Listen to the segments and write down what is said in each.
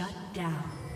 Shut down.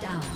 Down.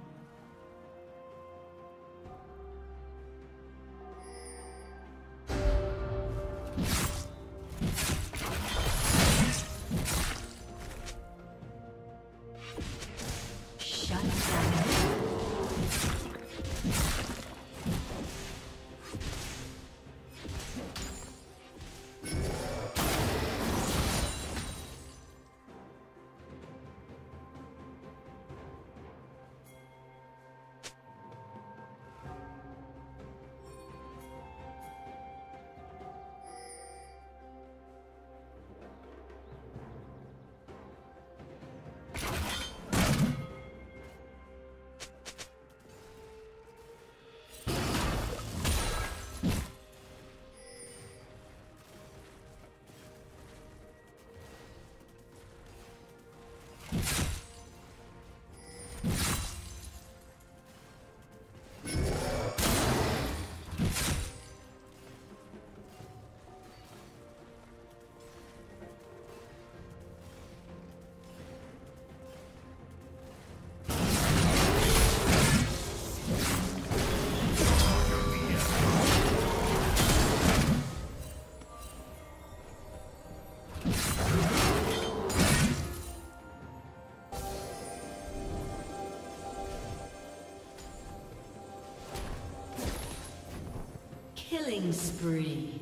Killing spree.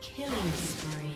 Killing spree.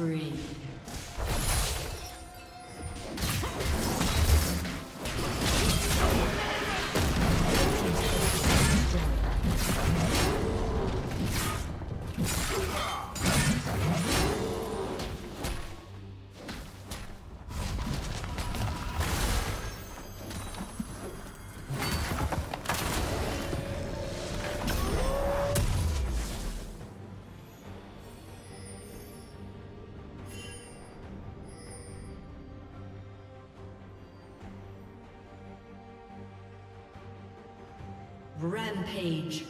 Spree. Rampage.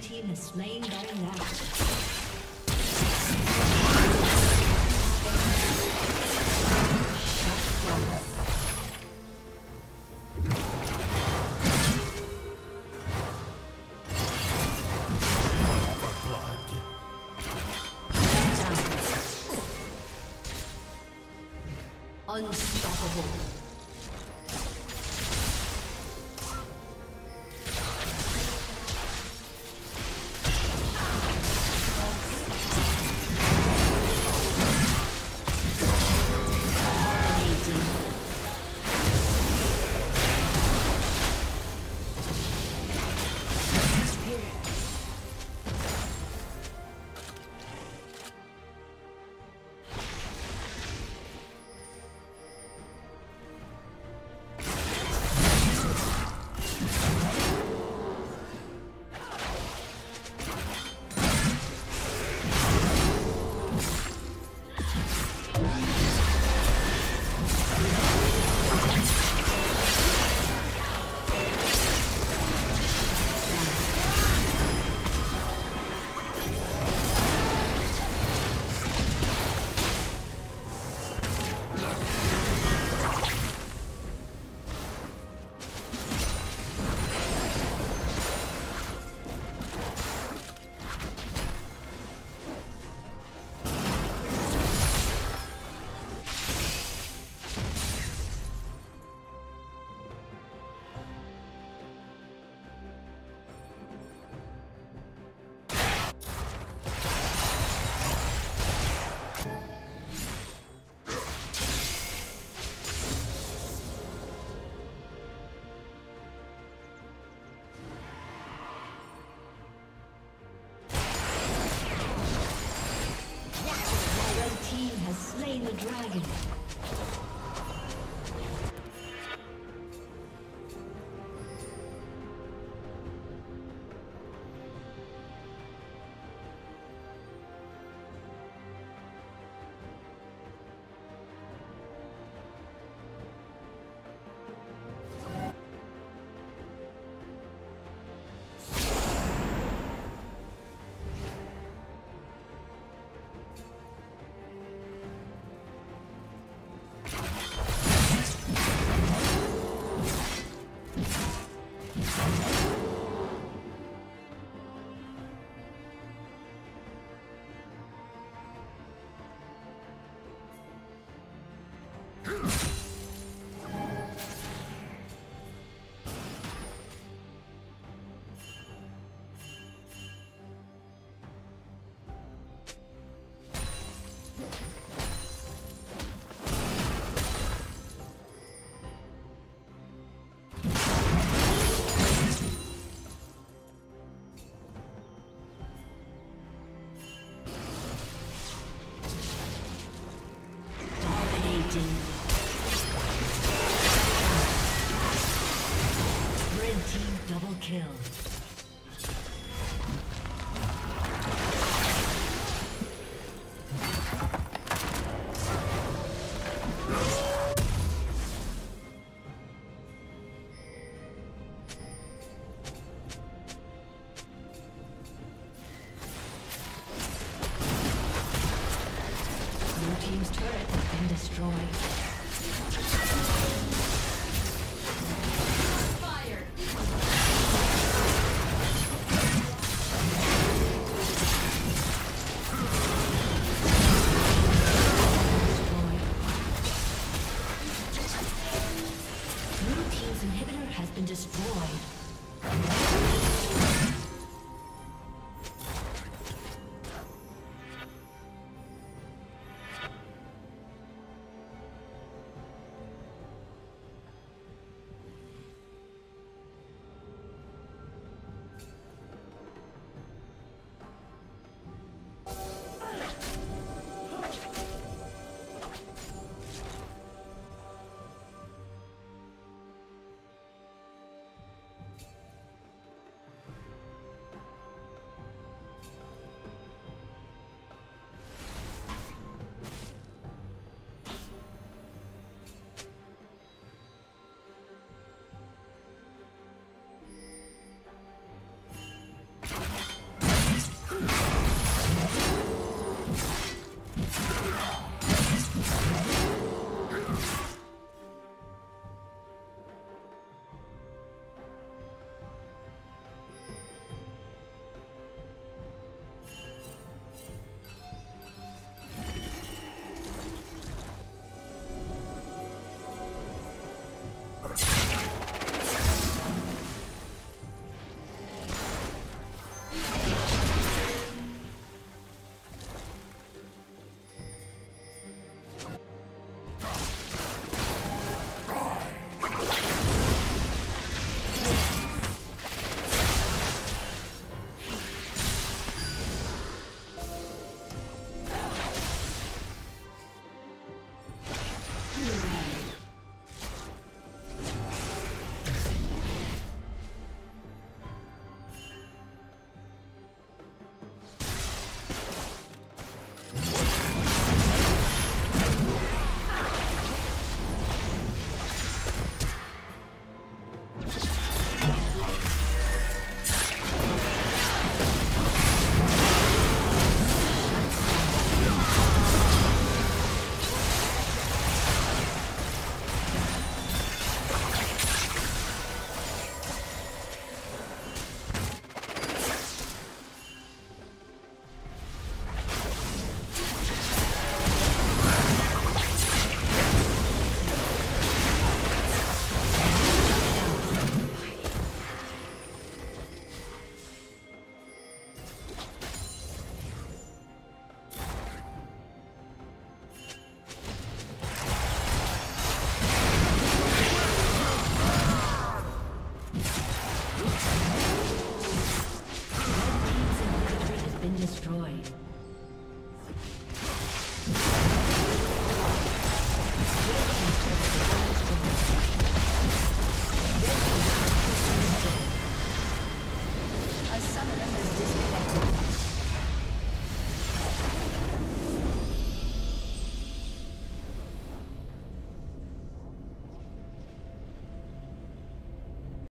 Team has slain Baron Nashor.